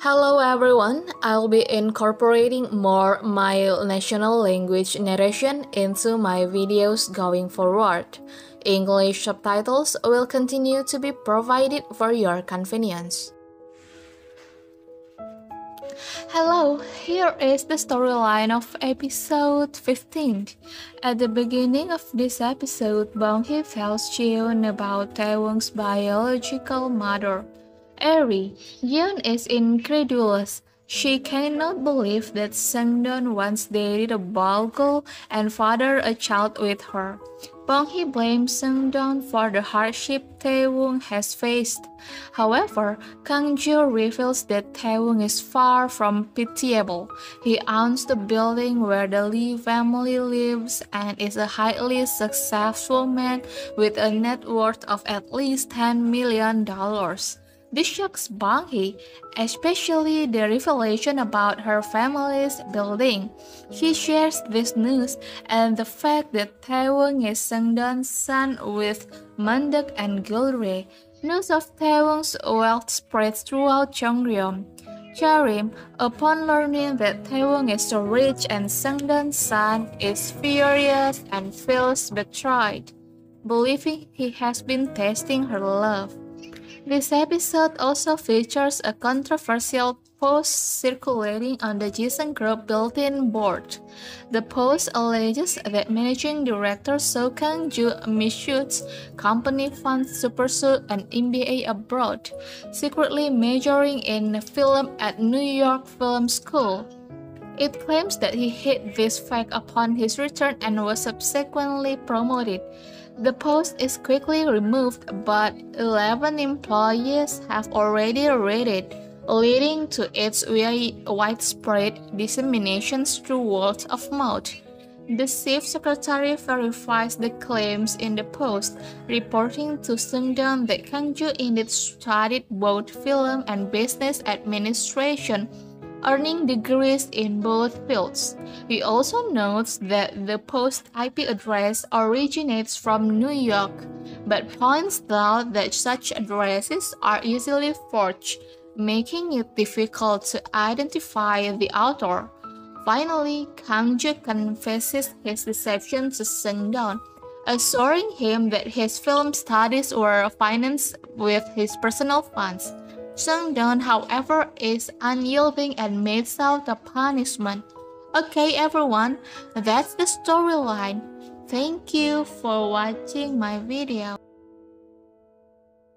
Hello everyone, I'll be incorporating more my national language narration into my videos going forward. English subtitles will continue to be provided for your convenience. Hello, here is the storyline of episode 15. At the beginning of this episode, Bong Hee tells about Taewoong's biological mother. Aeri, Yeon is incredulous. She cannot believe that Seungdon once dated a bald girl and fathered a child with her. Bong Hee blames Seungdon for the hardship Taewoong has faced. However, Kang Joo reveals that Taewoong is far from pitiable. He owns the building where the Lee family lives and is a highly successful man with a net worth of at least $10 million. This shocks Bong Hee, especially the revelation about her family's building. She shares this news and the fact that Taewoong is Seungdon's son with Mandeuk and Gilrye. News of Taewoong's wealth spreads throughout Cheonglyeom. Charim, upon learning that Taewoong is so rich and Seungdon's son, is furious and feels betrayed, believing he has been testing her love. This episode also features a controversial post circulating on the Jiseung Group bulletin board. The post alleges that managing director Seo Kang-joo mishoots company funds to pursue an MBA abroad, secretly majoring in film at New York Film School. It claims that he hid this fact upon his return and was subsequently promoted. The post is quickly removed, but 11 employees have already read it, leading to its widespread dissemination through word of mouth. The chief secretary verifies the claims in the post, reporting to Seungdon that Kangjoo indeed studied both film and business administration earning degrees in both fields. He also notes that the post IP address originates from New York, but points out that such addresses are easily forged, making it difficult to identify the author. Finally, Kangjoo confesses his deception to Seungdon, assuring him that his film studies were financed with his personal funds. Seungdon, however, is unyielding and metes out the punishment. Okay, everyone, that's the storyline. Thank you for watching my video.